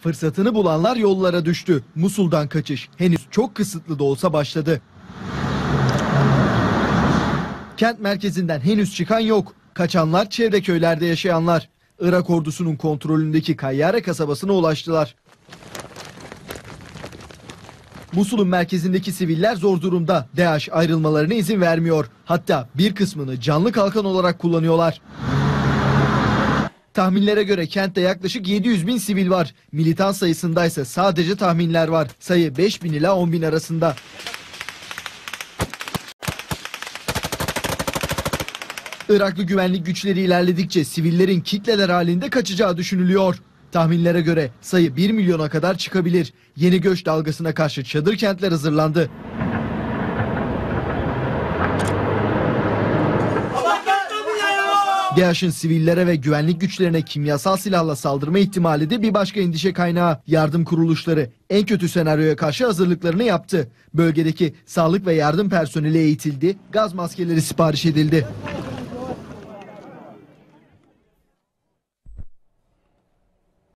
Fırsatını bulanlar yollara düştü. Musul'dan kaçış henüz çok kısıtlı da olsa başladı. Kent merkezinden henüz çıkan yok. Kaçanlar çevre köylerde yaşayanlar. Irak ordusunun kontrolündeki Kayyare kasabasına ulaştılar. Musul'un merkezindeki siviller zor durumda. DAEŞ ayrılmalarına izin vermiyor. Hatta bir kısmını canlı kalkan olarak kullanıyorlar. Tahminlere göre kentte yaklaşık 700 bin sivil var. Militan sayısındaysa sadece tahminler var. Sayı 5 bin ila 10 bin arasında. Iraklı güvenlik güçleri ilerledikçe sivillerin kitleler halinde kaçacağı düşünülüyor. Tahminlere göre sayı 1 milyona kadar çıkabilir. Yeni göç dalgasına karşı çadır kentler hazırlandı. DAEŞ'in sivillere ve güvenlik güçlerine kimyasal silahla saldırma ihtimali de bir başka endişe kaynağı. Yardım kuruluşları en kötü senaryoya karşı hazırlıklarını yaptı. Bölgedeki sağlık ve yardım personeli eğitildi, gaz maskeleri sipariş edildi.